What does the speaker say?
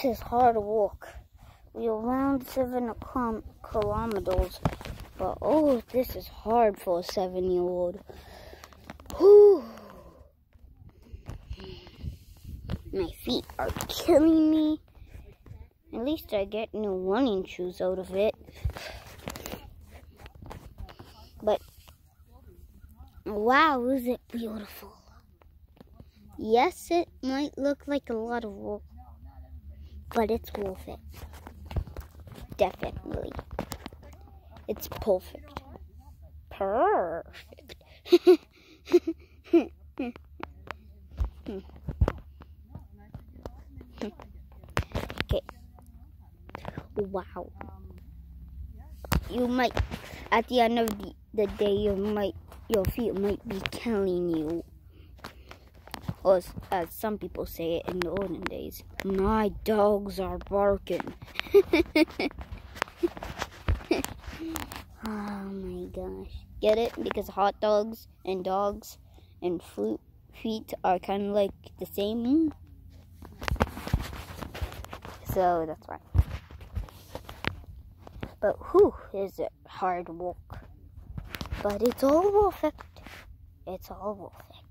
This is hard to walk. We are around seven kilometers, but oh, this is hard for a seven-year-old. My feet are killing me. At least I get new running shoes out of it. But wow, is it beautiful? Yes, it might look like a lot of work, but it's worth it. Definitely. It's perfect. Perfect. okay. Wow. You might, at the end of the, the day, you might, your feet might be killing you. Or as, some people say it in the olden days, my dogs are barking. oh my gosh. Get it? Because hot dogs and dogs and feet are kind of like the same. So that's why. But whew, is it hard work. But it's all it. It's all it.